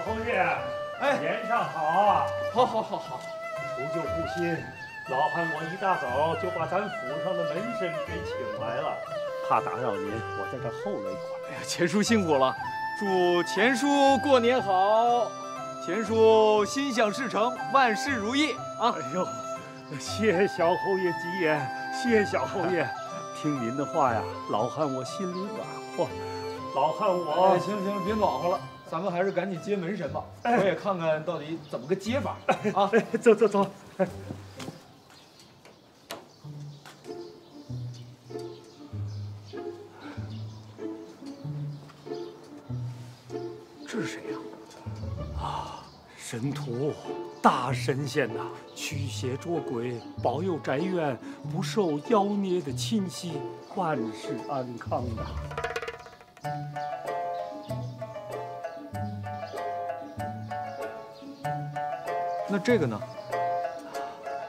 侯爷，哎，年上好啊！好，好，好，好。除旧布新，老汉我一大早就把咱府上的门神给请来了，怕打扰您，我在这候了一会儿。哎呀，钱叔辛苦了，祝钱叔过年好，钱叔心想事成，万事如意啊！哎呦，谢小侯爷吉言，谢小侯爷。听您的话呀，老汉我心里暖和。老汉我，哎，行了行了，别暖和了，咱们还是赶紧接门神吧。我也看看到底怎么个接法啊！走走走。这是谁呀？啊，神徒，大神仙呐，驱邪捉鬼，保佑宅院不受妖孽的侵袭，万事安康的。那这个呢？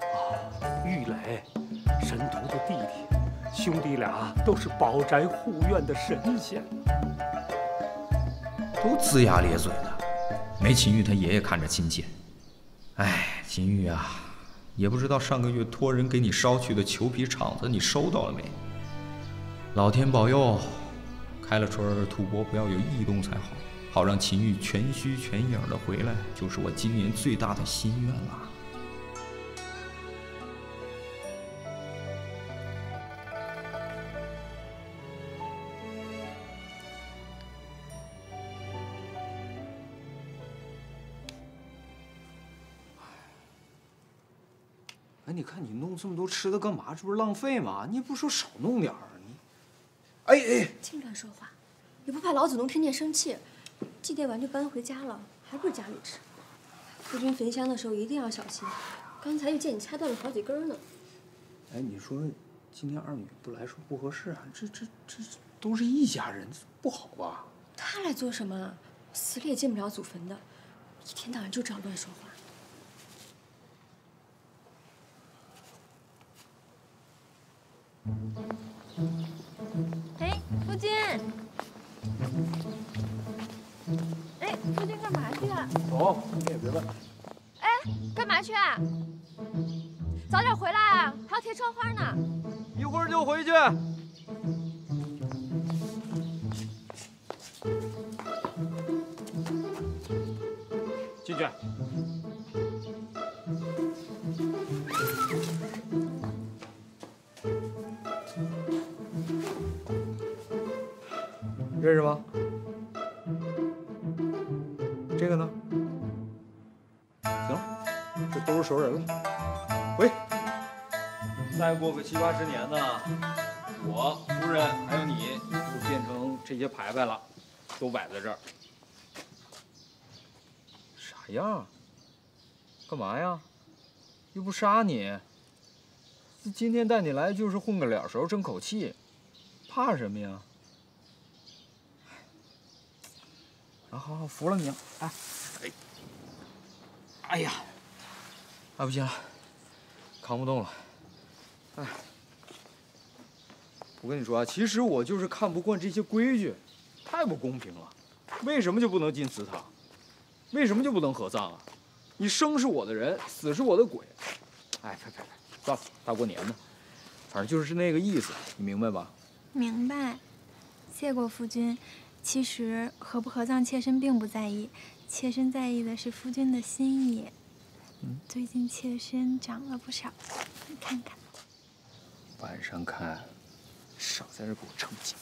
啊，玉垒，神荼的弟弟，兄弟俩都是宝宅护院的神仙，都龇牙咧嘴的。没秦玉他爷爷看着亲切。哎，秦玉啊，也不知道上个月托人给你捎去的裘皮厂子你收到了没？老天保佑，开了春吐蕃不要有异动才好。好让秦玉全虚全影的回来，就是我今年最大的心愿了。哎，你看你弄这么多吃的干嘛？这不是浪费吗？你也不说少弄点儿？你，哎哎，净乱说话！也不怕老祖宗听见生气。祭奠完就搬回家了，还不是家里吃。夫君焚香的时候一定要小心，刚才又见你掐断了好几根呢。哎，你说今天二女不来说不合适啊？这这这都是一家人，不好吧？他来做什么？死了也进不了祖坟的，一天到晚就知道乱说话。哎，夫君。哎，附近干嘛去啊？走，你也别问。哎，干嘛去啊？早点回来啊，还要贴窗花呢。一会儿就回去。进去。熟人了。喂。再过个七八十年呢，我夫人还有你，就变成这些牌牌了，都摆在这儿。啥样？干嘛呀？又不杀你。今天带你来就是混个脸熟，争口气，怕什么呀？啊，好好服了你了。哎，哎，哎呀，哎不行了，扛不动了。哎，我跟你说啊，其实我就是看不惯这些规矩，太不公平了。为什么就不能进祠堂？为什么就不能合葬啊？你生是我的人，死是我的鬼。哎，呸呸呸，算了，大过年的，反正就是那个意思，你明白吧？明白，谢过夫君。其实合不合葬，妾身并不在意，妾身在意的是夫君的心意。嗯，最近妾身长了不少，你看看。晚上看，少在这给我逞强。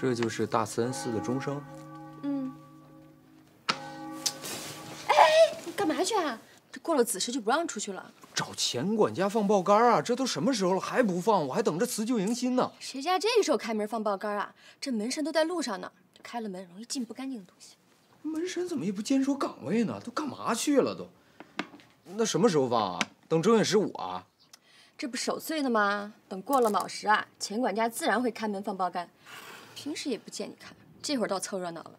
这就是大慈恩寺的钟声。了子时就不让出去了。找钱管家放报杆啊！这都什么时候了还不放？我还等着辞旧迎新呢。谁家这个时候开门放报杆啊？这门神都在路上呢，这开了门容易进不干净的东西。门神怎么也不坚守岗位呢？都干嘛去了都？那什么时候放啊？等正月十五啊？这不守岁呢吗？等过了卯时啊，钱管家自然会开门放报杆。平时也不见你看，这会儿倒凑热闹了。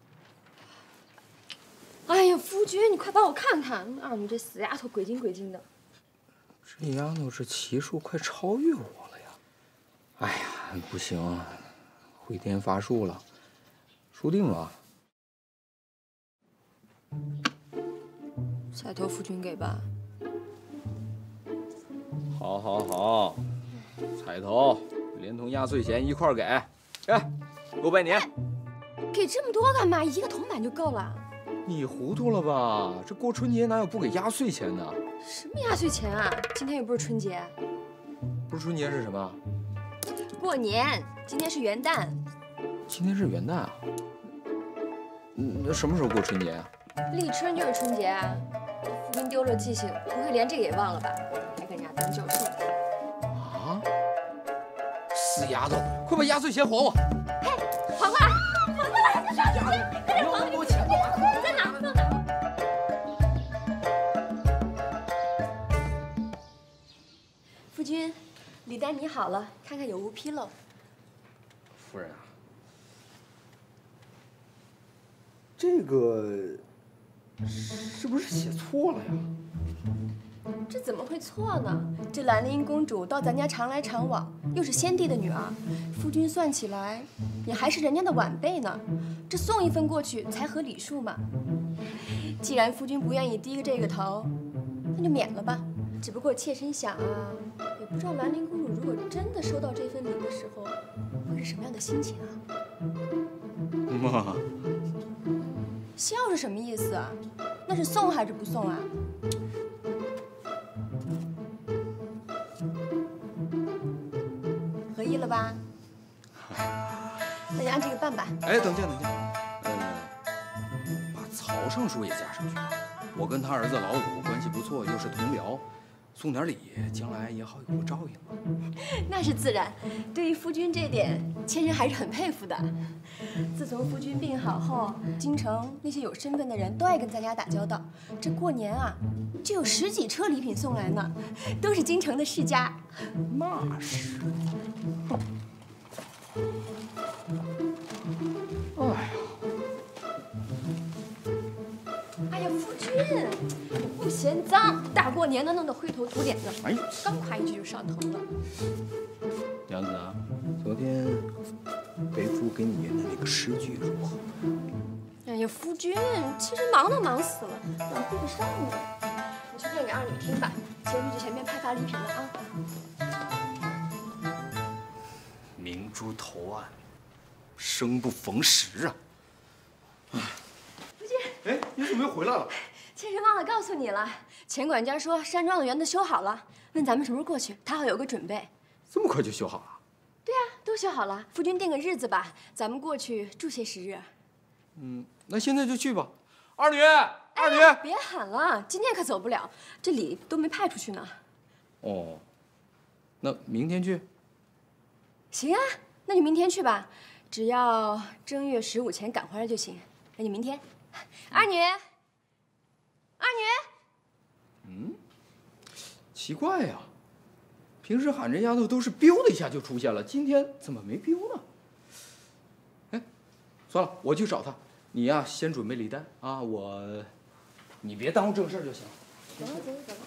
哎呀，夫君，你快帮我看看二女这死丫头，鬼精鬼精的。这这丫头这骑术快超越我了呀！哎呀，不行，回天乏术了，输定了。彩头夫君给吧。好，好，好，彩头连同压岁钱一块儿给，哎，给我拜年。给这么多干嘛？一个铜板就够了。你糊涂了吧？这过春节哪有不给压岁钱的？什么压岁钱啊？今天又不是春节。不是春节是什么？过年。今天是元旦。今天是元旦啊？那什么时候过春节啊？立春就是春节啊。夫君丢了记性，不会连这个也忘了吧？还跟人家当教授。啊！死丫头，快把压岁钱还我！礼单拟好了，看看有无纰漏。夫人啊，这个是不是写错了呀？这怎么会错呢？这兰陵公主到咱家常来常往，又是先帝的女儿，夫君算起来也还是人家的晚辈呢。这送一份过去才合礼数嘛。既然夫君不愿意低个这个头，那就免了吧。只不过妾身想啊，也不知道兰陵公主如果真的收到这份礼的时候，会是什么样的心情啊？妈，笑是什么意思啊？那是送还是不送啊？合意了吧？那就按这个办吧。哎，等一下等一下，呃，把曹尚书也加上去。我跟他儿子老五关系不错，又是同僚，送点礼，将来也好有个照应嘛。那是自然。对于夫君这点，千人还是很佩服的。自从夫君病好后，京城那些有身份的人都爱跟咱家打交道。这过年啊，就有十几车礼品送来呢，都是京城的世家。那是。嫌脏，大过年的弄得灰头土脸的。哎，刚夸一句就上头了。娘子啊，昨天为夫给你念的那个诗句如何？哎呀，夫君，其实忙都忙死了，哪顾得上呢？你去念给二女听吧，妾身去前面派发礼品了啊。明珠投案，生不逢时啊！夫君，哎，你怎么又回来了？妾身忘了告诉你了，钱管家说山庄的园子修好了，问咱们什么时候过去，他好有个准备。这么快就修好了？对呀、都修好了。夫君定个日子吧，咱们过去住些时日。嗯，那现在就去吧。二女，二女。哎别喊了，今天可走不了，这礼都没派出去呢。哦，那明天去？行啊，那就明天去吧，只要正月十五前赶回来就行。那就明天。二女，二女，嗯奇怪呀，平时喊这丫头都是 biu 的一下就出现了，今天怎么没 biu 呢？哎，算了，我去找她。你呀，先准备礼单啊，我，你别耽误正事就行。走了走了走了。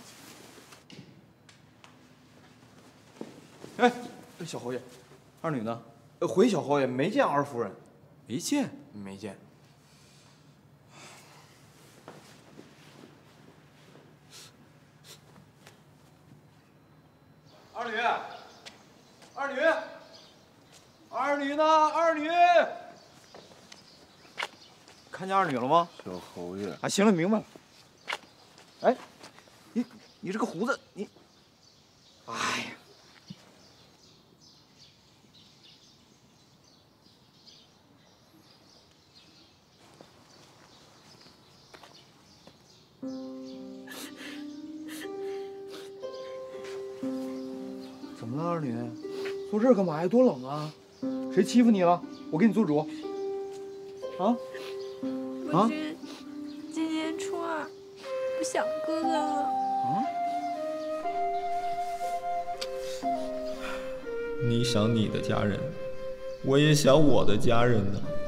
哎，小侯爷，二女呢？呃回小侯爷没见二夫人，没见。没见。二女，二女，二女呢？二女，看见二女了吗？小侯爷，啊，行了，明白了。哎，你你这个胡子，你，哎呀，怎么了，二女？坐这儿干嘛呀？多冷啊！谁欺负你了？我给你做主。啊？夫君，今年初二，我想哥哥了。你想你的家人，我也想我的家人呢。夫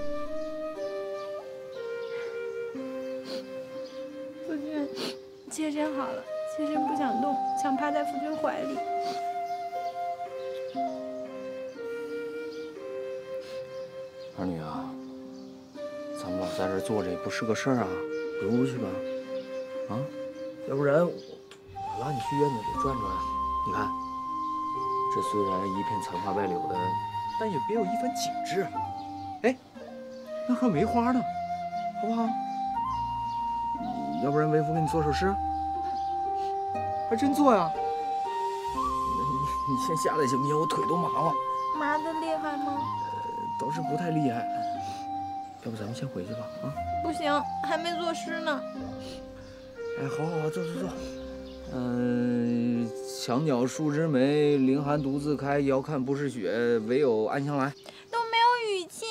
事儿啊，回屋去吧。啊，要不然我我拉你去院子里转转。你看，这虽然一片残花败柳的，但也别有一番景致。哎，那还有梅花呢，好不好？要不然为夫给你做首诗？还真做呀！你你先下来行不行？我腿都麻了。麻的厉害吗？呃倒是不太厉害。要不咱们先回去吧？啊？不行，还没作诗呢。哎，好好好，坐坐坐。嗯，墙角数枝梅，凌寒独自开。遥看不是雪，唯有暗香来。都没有语气。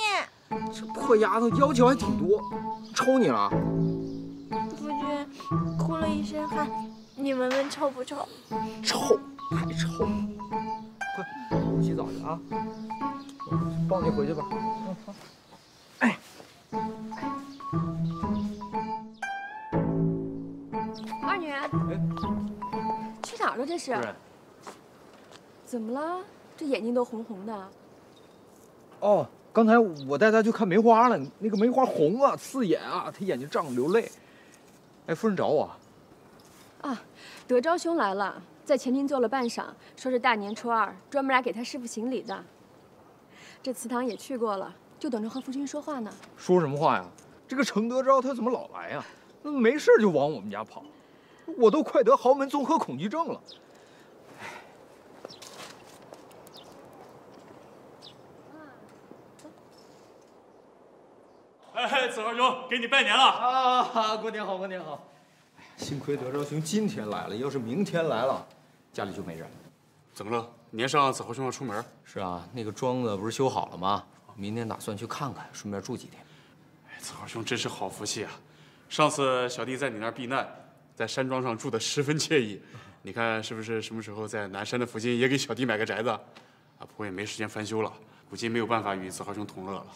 这破丫头要求还挺多，抽你了？夫君哭了一身汗，你闻闻臭不臭？臭，太臭了。快，我洗澡去啊！抱你回去吧。哎。二女，去哪儿了？这是？怎么了？这眼睛都红红的。哦，刚才我带他去看梅花了，那个梅花红啊，刺眼啊，他眼睛胀得流泪。哎，夫人找我。啊，德昭兄来了，在前厅坐了半晌，说是大年初二专门来给他师傅行礼的。这祠堂也去过了，就等着和夫君说话呢。说什么话呀？这个程德昭他怎么老来呀？那没事就往我们家跑，我都快得豪门综合恐惧症了。哎，子豪兄，给你拜年了！啊，过年好，过年好！哎呀，幸亏德昭兄今天来了，要是明天来了，家里就没人。怎么了？年上子豪兄要出门？是啊，那个庄子不是修好了吗？明天打算去看看，顺便住几天。哎，子豪兄真是好福气啊！上次小弟在你那儿避难，在山庄上住的十分惬意。你看是不是什么时候在南山的附近也给小弟买个宅子？啊，不过也没时间翻修了，估计没有办法与子豪兄同乐了。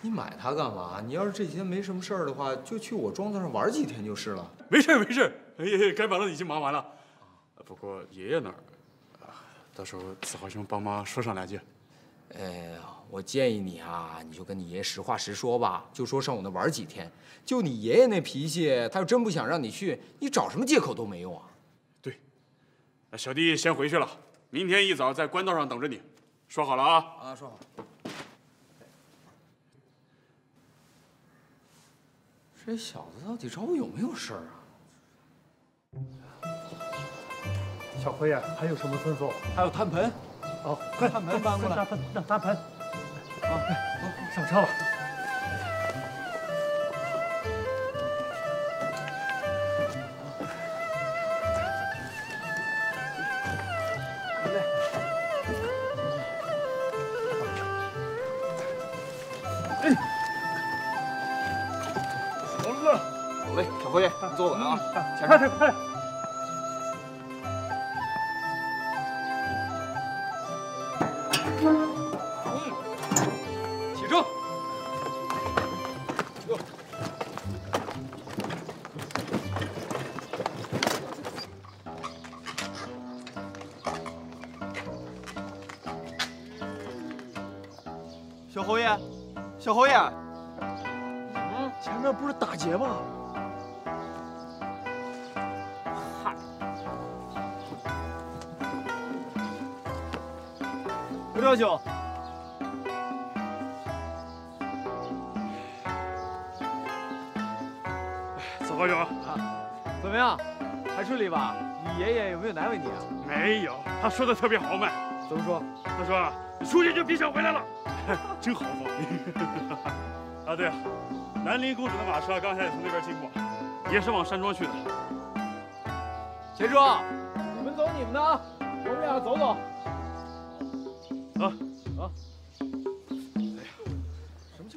你买它干嘛？你要是这几天没什么事儿的话，就去我庄子上玩几天就是了。没事没事，哎呀，该忙的已经忙完了。不过爷爷那儿，啊，到时候子豪兄帮忙说上两句。哎呀，我建议你啊，你就跟你爷实话实说吧，就说上我那玩几天。就你爷爷那脾气，他要真不想让你去，你找什么借口都没用啊。对，那小弟先回去了，明天一早在官道上等着你。说好了啊？啊，说好。这小子到底找我有没有事儿啊？小侯爷还有什么吩咐？还有炭盆。哦，快炭盆搬过来。大盆，大大盆。啊，上车了。好嘞，小侯爷，你坐稳啊，快点，德昭兄，子豪兄，怎么样？还顺利吧？你爷爷有没有难为你啊？没有，他说的特别豪迈。怎么说？他说出去就别想回来了，真豪放。啊，对了，南陵公主的马车刚才也从那边经过，也是往山庄去的。钱叔，你们走你们的啊，我们俩走走。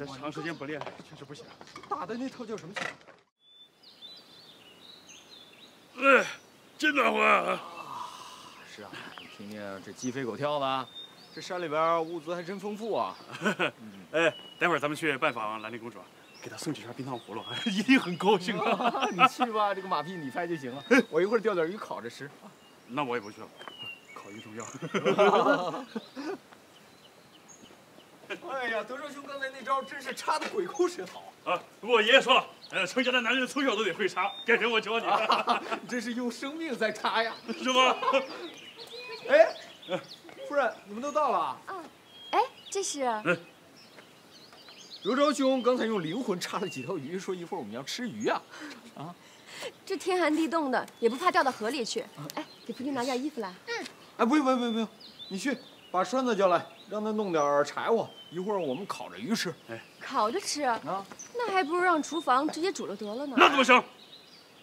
这长时间不练确实不行。打的那套叫什么拳？哎，真暖和啊！是啊，你听听这鸡飞狗跳的，这山里边物资还真丰富啊。哎，待会儿咱们去拜访兰陵公主，给她送几串冰糖葫芦，一定很高兴啊。你去吧，这个马屁你拍就行了。我一会儿钓点鱼烤着吃。那我也不去了，烤鱼重要。哎呀，德胜兄刚才那招真是插的鬼哭神嚎啊！我爷爷说了，呃，成家的男人从小都得会插，改天我教你。你真是用生命在插呀，是吗？哎，夫人，你们都到了。啊，哎，这是。德昭兄刚才用灵魂插了几条鱼，说一会儿我们要吃鱼啊。啊，这天寒地冻的，也不怕掉到河里去。哎，给夫君拿件衣服来。嗯。哎，不用不用不用不用，你去把栓子叫来，让他弄点柴火。一会儿我们烤着鱼吃，哎，烤着吃啊？那还不如让厨房直接煮了得了呢。那怎么行？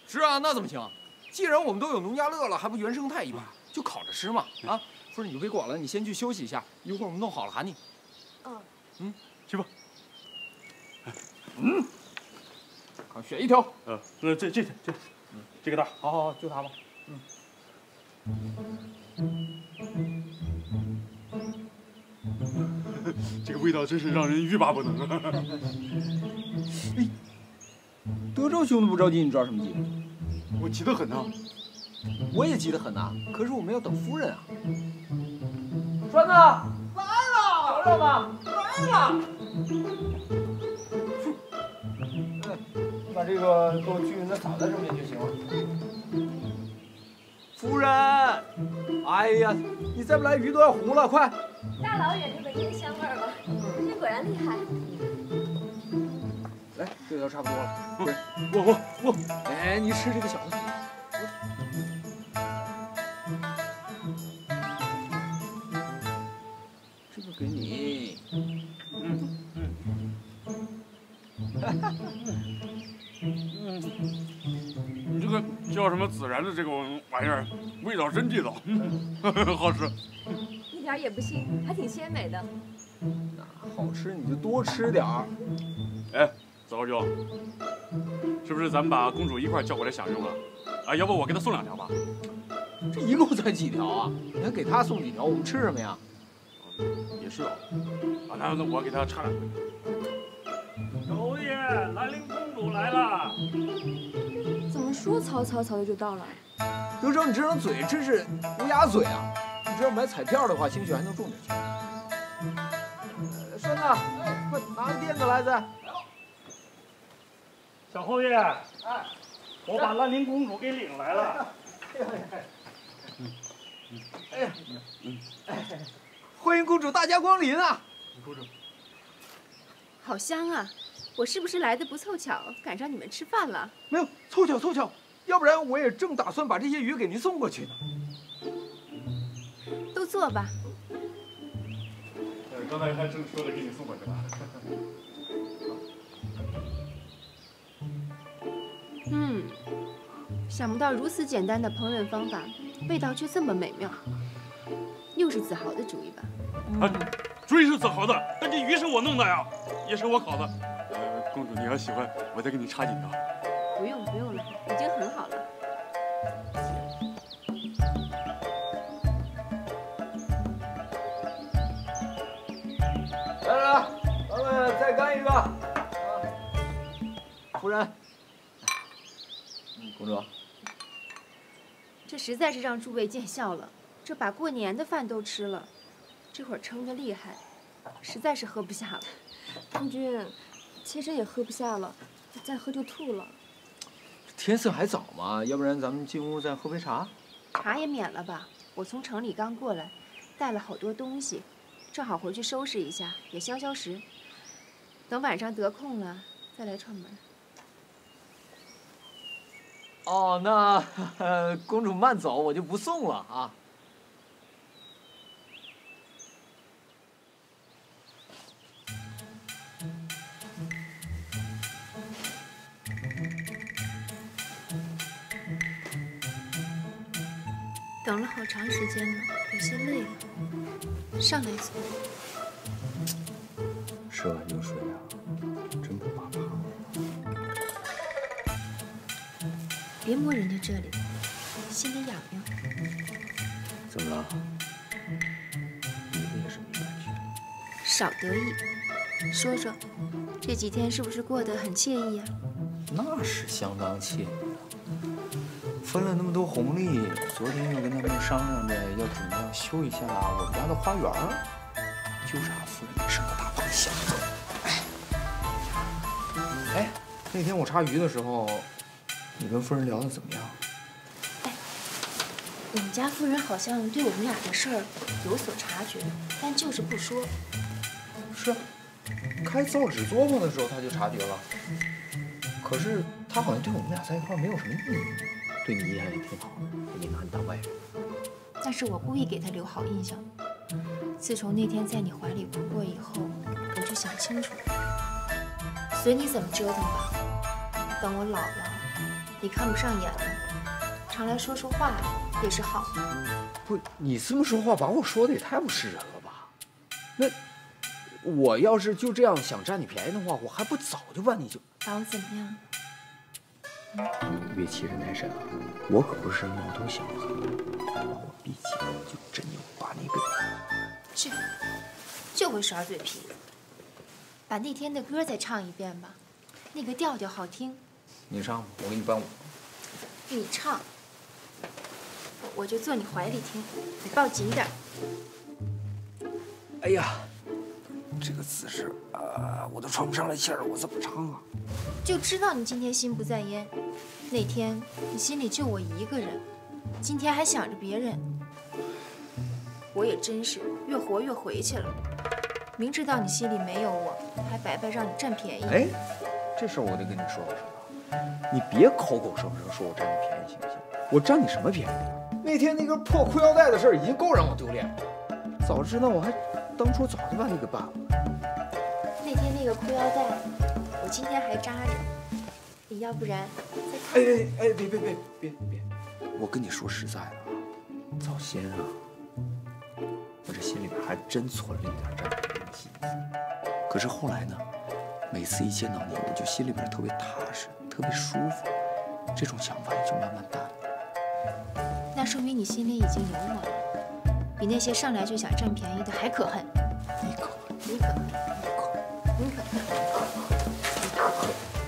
是啊，那怎么行？既然我们都有农家乐了，还不原生态一把，就烤着吃嘛。啊，不是你就别管了，你先去休息一下，一会儿我们弄好了喊你。嗯，嗯，去吧。嗯，好，选一条。呃，那这这这，这个大。好好好，就它吧。嗯。这个味道真是让人欲罢不能啊！哎，德州兄都不着急，你着什么急？我急得很呐！我也急得很呐！可是我们要等夫人啊！栓子来了，知道吗？来了！哎，你把这个都均匀的撒在上面就行了。夫人，哎呀，你再不来鱼都要糊了，快！大老远就闻见香味了，这果然厉害。来，这条差不多了。我我我，哎，你吃这个小的。这个给你。嗯嗯。哈哈。嗯。什么孜然的这个玩意儿，味道真地道，好吃。一点也不腥，还挺鲜美的。那好吃你就多吃点儿。哎，子豪兄，是不是咱们把公主一块叫过来享用啊？啊，要不我给她送两条吧？这一共才几条啊？你还给她送几条？我们吃什么呀？也是啊。啊，那那我给她插两条。小侯爷，兰陵公主来了。说曹操曹操就到了？刘璋，你这张嘴真是乌鸦嘴啊！你只要买彩票的话，兴许还能中点钱。栓子，哎，快拿个垫子来再。小侯爷，哎，我把兰陵公主给领来了。哎呀，嗯，哎，欢迎公主大驾光临啊！公主，好香啊！我是不是来的不凑巧，赶上你们吃饭了？没有，凑巧凑巧，要不然我也正打算把这些鱼给您送过去呢。都坐吧。刚才还正说着给你送过去了。嗯，想不到如此简单的烹饪方法，味道却这么美妙。又是子豪的主意吧？啊，主意是子豪的，但这鱼是我弄的呀，也是我烤的。呃，公主你要喜欢，我再给你插几条。不用不用了，已经很好了。来来来，咱们再干一个，啊，夫人，公主，这实在是让诸位见笑了。这把过年的饭都吃了，这会儿撑得厉害，实在是喝不下了。夫 君，妾身也喝不下了，再喝就吐了。天色还早嘛，要不然咱们进屋再喝杯茶？茶也免了吧，我从城里刚过来，带了好多东西，正好回去收拾一下，也消消食。等晚上得空了再来串门。哦，那 公主慢走，我就不送了啊。等了好长时间了，有些累了，上来坐。吃完就睡啊，真不怕胖。别摸人家这里，心里痒痒。怎么了？你为什么感觉？少得意。说说，这几天是不是过得很惬意啊、那是相当惬意啊。分了那么多红利，昨天又跟他们商量着要准备要修一下我们家的花园儿。就差夫人你生个大胖小子。哎，哎，那天我插鱼的时候，你跟夫人聊的怎么样？哎我们家夫人好像对我们俩的事儿有所察觉，但就是不说。是啊，开造纸作坊的时候他就察觉了。可是他好像对我们俩在一块儿没有什么意见，对你印象也挺好的，也拿你当外人。那是我故意给他留好印象。自从那天在你怀里哭过以后，我就想清楚了，随你怎么折腾吧。等我老了，你看不上眼了，常来说说话也是好的。不，你这么说话，把我说的也太不是人了吧？那我要是就这样想占你便宜的话，我还不早就把你就把我怎么样？岳欺人太甚啊！我可不是毛头小子，把我逼急了，就真要把你给。是，就会耍嘴皮子。把那天的歌再唱一遍吧，那个调调好听。你唱吧，我给你伴舞。你唱，我就坐你怀里听，你抱紧点儿。哎呀，这个姿势啊，我都喘不上来气儿，我怎么唱啊？就知道你今天心不在焉。那天你心里就我一个人，今天还想着别人。我也真是越活越回去了。明知道你心里没有我，还白白让你占便宜。哎，这事儿我得跟你说说说，你别口口声声说我占你便宜行不行？我占你什么便宜？那天那根破裤腰带的事儿已经够让我丢脸了，早知道我还当初早就把你给办了。裤腰带，我今天还扎着。你要不然再看哎哎哎，别别别别别！我跟你说实在的啊，早先啊，我这心里边还真存了一点占便宜的心思。可是后来呢，每次一见到你，我就心里边特别踏实，特别舒服，这种想法也就慢慢淡了。那说明你心里已经有我了，比那些上来就想占便宜的还可恨。你可恨你可恨。